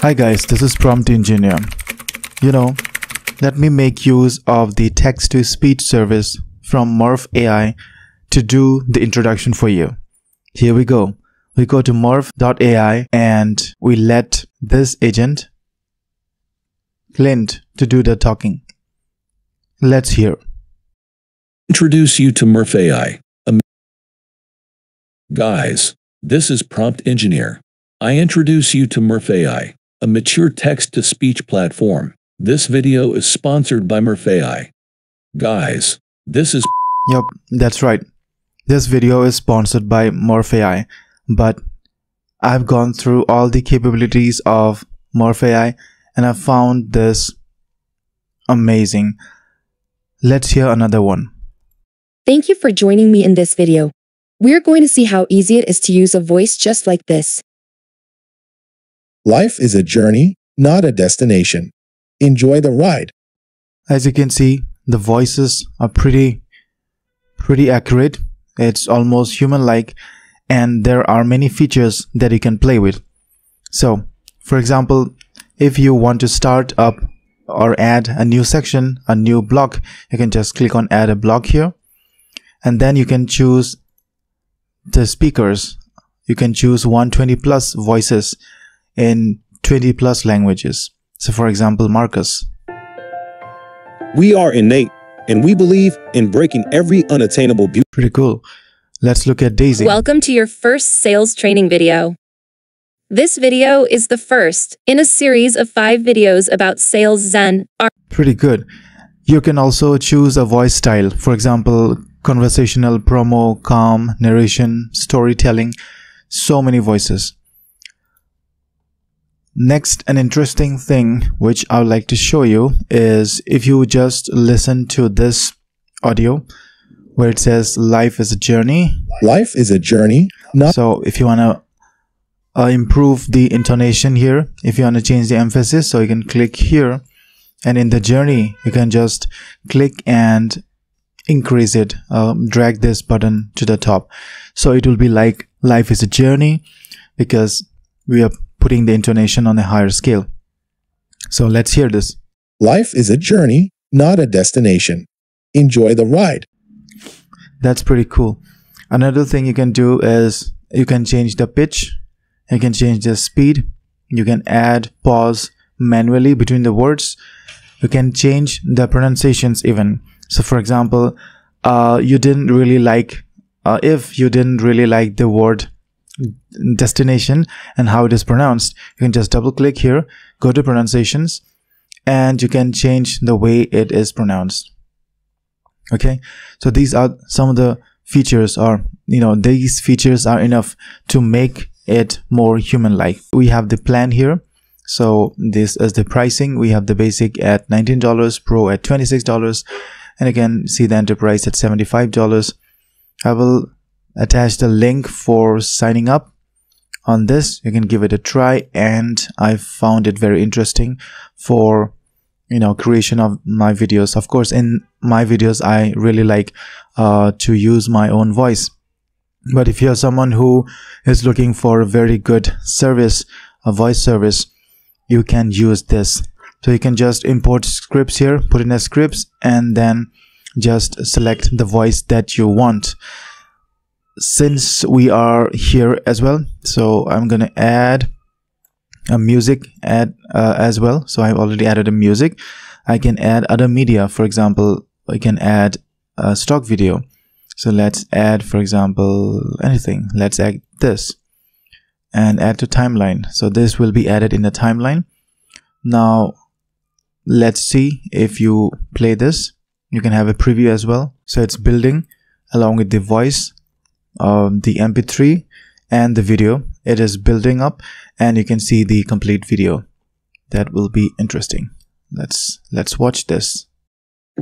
Hi guys, this is Prompt Engineer. You know, let me make use of the text to speech service from Murf AI to do the introduction for you. Here we go. We go to murf.ai and we let this agent, Clint, to do the talking. Let's hear. Introduce you to Murf AI. Guys, this is Prompt Engineer. I introduce you to Murf AI, a mature text-to-speech platform. This video is sponsored by Murf AI. Guys, this is Yep, that's right. This video is sponsored by Murf AI but I've gone through all the capabilities of Murf AI and I found this amazing. Let's hear another one. Thank you for joining me in this video. We're going to see how easy it is to use a voice just like this. Life is a journey, not a destination. Enjoy the ride. As you can see, the voices are pretty pretty accurate. It's almost human-like and there are many features that you can play with. So, for example, if you want to start up or add a new section, a new block, you can just click on add a block here and then you can choose the speakers. You can choose 120 plus voices in 20 plus languages. So for example, Marcus. We are innate, and we believe in breaking every unattainable beauty. Pretty cool. Let's look at Daisy. Welcome to your first sales training video. This video is the first in a series of five videos about sales Zen. Our Pretty good. You can also choose a voice style. For example, conversational, promo, calm, narration, storytelling. So many voices. Next, an interesting thing which I would like to show you is if you just listen to this audio where it says life is a journey. Life is a journey, not So if you want to uh, improve the intonation here, if you want to change the emphasis, so you can click here and in the journey, you can just click and increase it, um, drag this button to the top. So it will be like life is a journey because we are putting the intonation on a higher scale. So let's hear this. life is a journey, not a destination. Enjoy the ride. That's pretty cool. Another thing you can do is you can change the pitch, you can change the speed, you can add pause manually between the words, you can change the pronunciations even. So, for example, uh, you didn't really like, uh, if you didn't really like the word destination and how it is pronounced, you can just double click here, go to pronunciations, and you can change the way it is pronounced. Okay? So these are some of the features or you know these features are enough to make it more human like we have the plan here. So this is the pricing. We have the basic at $19 pro at $26 and again see the enterprise at $75 i will attach the link for signing up on this. You can give it a try. And i found it very interesting for you know creation of my videos. Of course in my videos i really like uh, to use my own voice. But if you're someone who is looking for a very good service a voice service you can use this. So you can just import scripts here put in a scripts and then just select the voice that you want since we are here as well so i'm gonna add a music add uh, as well. So i've already added a music. I can add other media. For example i can add a stock video. So let's add for example anything. Let's add this and add to timeline. So this will be added in the timeline. Now let's see if you play this. You can have a preview as well. So it's building along with the voice um, the mp3 and the video it is building up and you can see the complete video that will be interesting let's let's watch this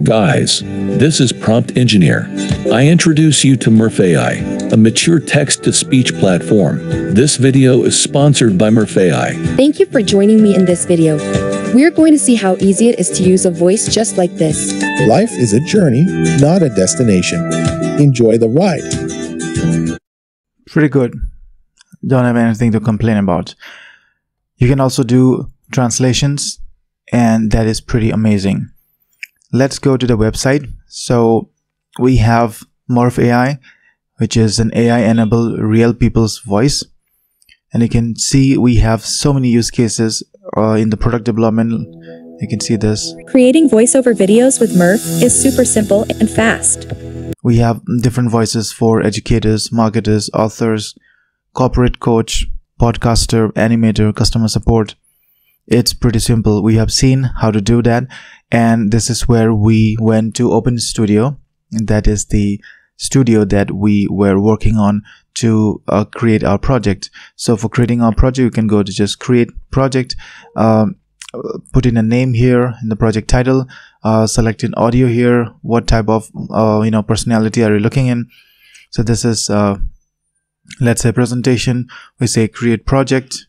Guys, this is Prompt Engineer. I introduce you to Murf AI, a mature text-to-speech platform. This video is sponsored by Murf AI. Thank you for joining me in this video. We're going to see how easy it is to use a voice just like this. Life is a journey, not a destination. Enjoy the ride. Pretty good don't have anything to complain about You can also do translations, and that is pretty amazing. Let's go to the website. So we have Murf AI, which is an AI enabled real people's voice. And you can see we have so many use cases uh, in the product development. You can see this. Creating voiceover videos with Murf is super simple and fast. We have different voices for educators, marketers, authors, corporate coach, podcaster, animator, customer support. It's pretty simple. We have seen how to do that. And this is where we went to Open Studio. That is the studio that we were working on to uh, create our project. So for creating our project, you can go to just create project, um, put in a name here in the project title, uh, audio here. What type of, uh, you know, personality are you looking in? So this is, uh, let's say presentation. We say create project.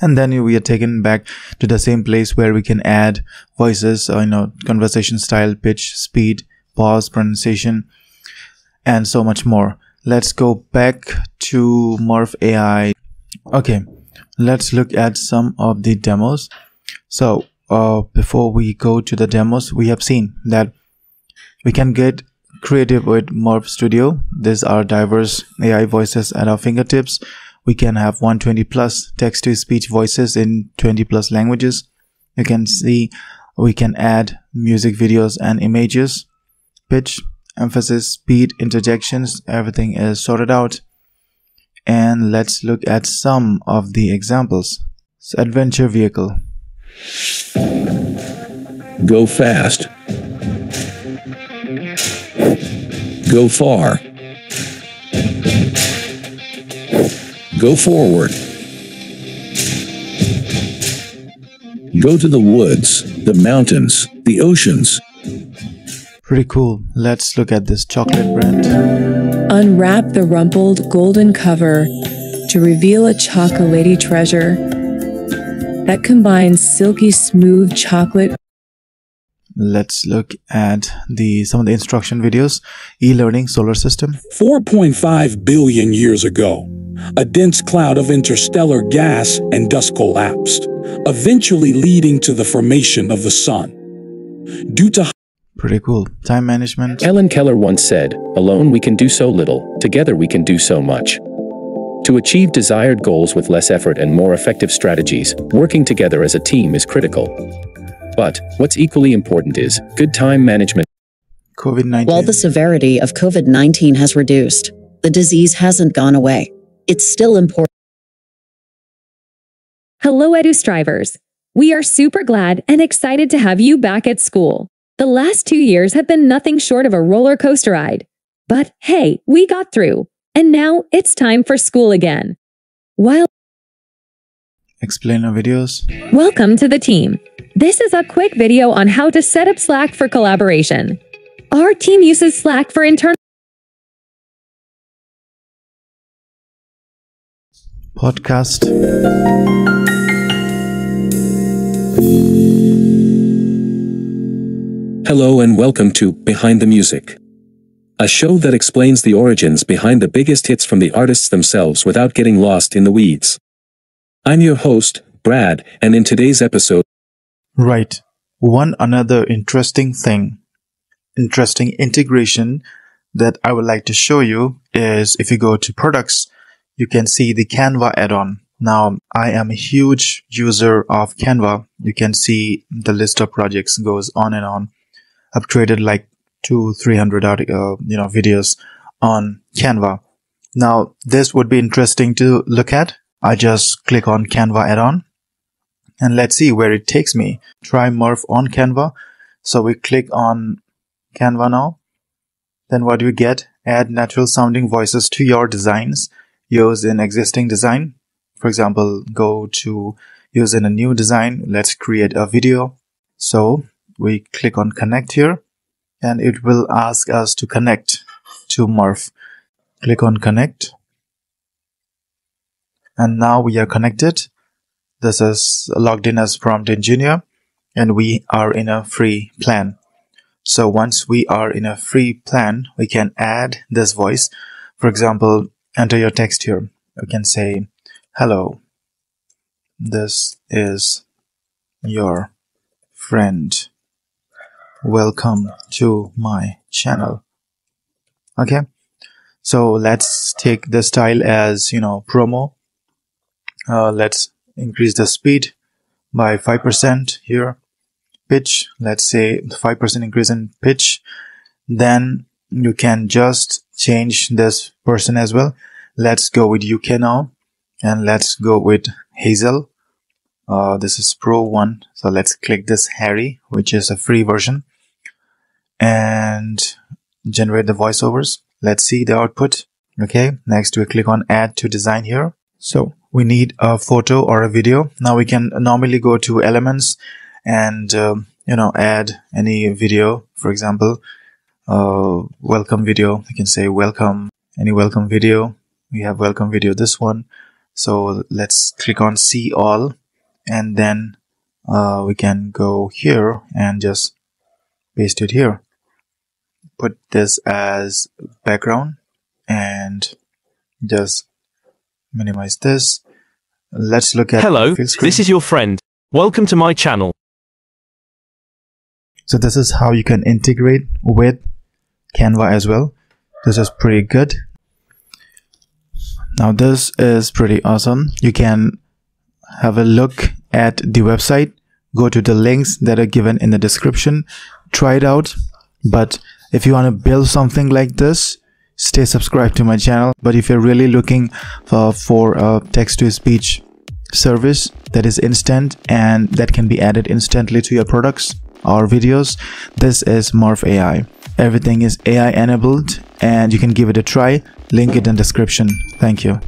and then we are taken back to the same place where we can add voices uh, you know conversation style pitch speed pause pronunciation and so much more let's go back to Murf AI okay let's look at some of the demos. So uh, before we go to the demos we have seen that we can get creative with Murf studio. These are diverse ai voices at our fingertips. We can have 120 plus text to speech voices in 20 plus languages. You can see we can add music videos and images pitch emphasis speed interjections everything is sorted out and let's look at some of the examples adventure vehicle Go fast. Go far. Go forward. Go to the woods, the mountains, the oceans. Pretty cool. Let's look at this chocolate brand. Unwrap the rumpled golden cover to reveal a chocolatey treasure that combines silky smooth chocolate. Let's look at the some of the instruction videos. E-learning solar system. 4.5 billion years ago, a dense cloud of interstellar gas and dust collapsed, eventually leading to the formation of the sun. Due to pretty cool time management Helen Keller once said, Alone we can do so little, together we can do so much. To achieve desired goals with less effort and more effective strategies, working together as a team is critical. But, what's equally important is good time management. covid-19 While the severity of COVID 19 has reduced, the disease hasn't gone away. It's still important. Hello, Edu Strivers. We are super glad and excited to have you back at school. The last two years have been nothing short of a roller coaster ride. But hey, we got through. And now it's time for school again. While explainer videos Welcome to the team. This is a quick video on how to set up Slack for collaboration. Our team uses Slack for internal podcast Hello and welcome to Behind the Music. A show that explains the origins behind the biggest hits from the artists themselves without getting lost in the weeds. I'm your host, Brad, and in today's episode, Right. One another interesting thing, interesting integration that I would like to show you is if you go to products, you can see the Canva add-on. Now, I am a huge user of Canva. You can see the list of projects goes on and on. I've created like two, three hundred article, uh, you know, videos on Canva. Now, this would be interesting to look at. I just click on Canva add-on and let's see where it takes me. Try Murf on Canva. So we click on Canva now. Then what do we get? Add natural sounding voices to your designs. Use an existing design. For example, go to use in a new design. Let's create a video. So we click on connect here and it will ask us to connect to Murf. Click on connect. And now we are connected. This is logged in as prompt engineer and we are in a free plan. So once we are in a free plan, we can add this voice. For example, enter your text here. we can say hello this is your friend welcome to my channel. Okay. So let's take the style as you know promo. Uh, let's increase the speed by 5% here. Pitch let's say 5% increase in pitch. Then you can just change this person as well. Let's go with UK now and let's go with Hazel. Uh, this is pro one. So let's click this Harry which is a free version and generate the voiceovers. Let's see the output. Okay next we click on add to design here. So we need a photo or a video. Now we can normally go to elements and um, you know add any video. For example uh, welcome video. We can say welcome any welcome video. We have welcome video this one. So let's click on see all and then uh, we can go here and just paste it here put this as background and just minimize this. Let's look at Hello, this is your friend. Welcome to my channel. so this is how you can integrate with canva as well. This is pretty good. Now this is pretty awesome. You can have a look at the website. Go to the links that are given in the description. Try it out but if you want to build something like this stay subscribed to my channel. But if you're really looking for, a text to speech service that is instant and that can be added instantly to your products or videos this is Murf AI everything is ai enabled and you can give it a try. Link it in description. Thank you